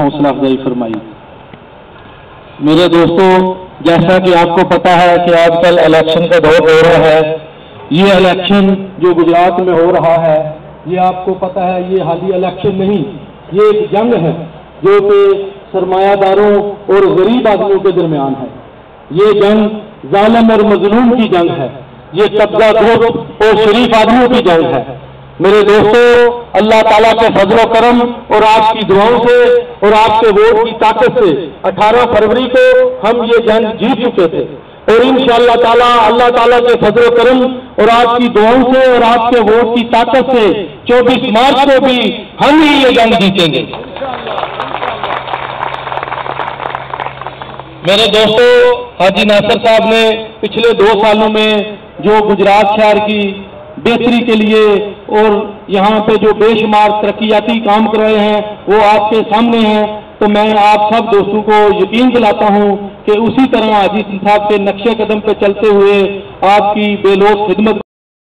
حوصلہ افزائی فرمائی۔ میرے دوستوں جیسا کہ آپ کو پتا ہے کہ آج کل الیکشن کا دور ہو رہا ہے۔ یہ الیکشن جو گجرات میں ہو رہا ہے، یہ آپ کو پتا ہے، یہ حالی الیکشن نہیں، یہ ایک جنگ ہے جو کہ سرمایہ داروں اور غریب آدمیوں کے درمیان ہے۔ یہ جنگ ظالم اور مظلوم کی جنگ ہے۔ یہ قبضہ گروپ اور شریف آدمیوں کی جنگ ہے۔ میرے دوستوں اللہ تعالیٰ کے فضل و کرم اور آپ کی دعاؤں سے اور آپ کے ووٹ کی طاقت سے اٹھارہ فروری کو ہم یہ جنگ جیت چکے تھے۔ اور انشاءاللہ تعالیٰ، اللہ تعالیٰ کے فضل و کرم اور آپ کی دعاؤں سے اور آپ کے ووٹ کی طاقت سے چوبیس مارچ کو بھی ہم ہی یہ جنگ جیتیں گے۔ میرے دوستوں حاجی ناصر صاحب نے پچھلے دو سالوں میں جو گجرات شہر کی بہتری کے لیے اور یہاں پہ جو بے شمار ترقیاتی کام کر رہے ہیں، وہ آپ کے سامنے ہیں۔ تو میں آپ سب دوستوں کو یقین دلاتا ہوں کہ اسی طرح عزیز صاحب کے نقشے قدم پہ چلتے ہوئے آپ کی بے لوس خدمت